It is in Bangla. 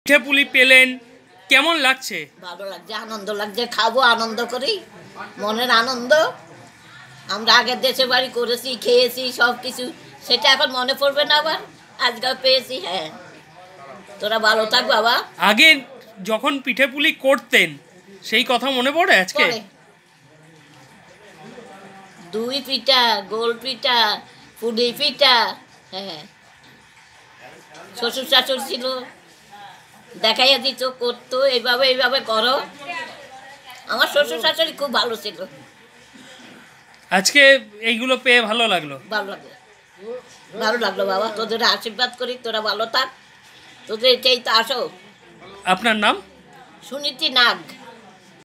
পিঠে পুলি পেলেন কেমন লাগছে? ভালো লাগছে আনন্দ লাগছে খাব আনন্দ করি মনের আনন্দ। আমরা আগের দেশে বাড়ি করেছি খেয়েছি সব কিছু সেটা এখন মনে পড়বে না আবার আজকাল পেয়েছি হ্যাঁ। তোরা ভালো থাক বাবা। আগে যখন পিঠে পুলি করতেন সেই কথা মনে পড়ে আজকে? দুই পিঠা গোল পিঠা পুলি পিঠা হ্যাঁ। শ্বশুর শাশুড় ছিল দেখাইয়া দিত করতো এইভাবে এইভাবে করো। আমার শ্বশুর শাশুড়ি খুব ভালো ছিল। আজকে এইগুলো পেয়ে ভালো লাগল? ভালো লাগল। ভালো লাগল বাবা। তোদের আশীর্বাদ করি তোরা ভালো থাক। তোদের এটাই তো আসো। আপনার নাম? সুনীতি নাগ।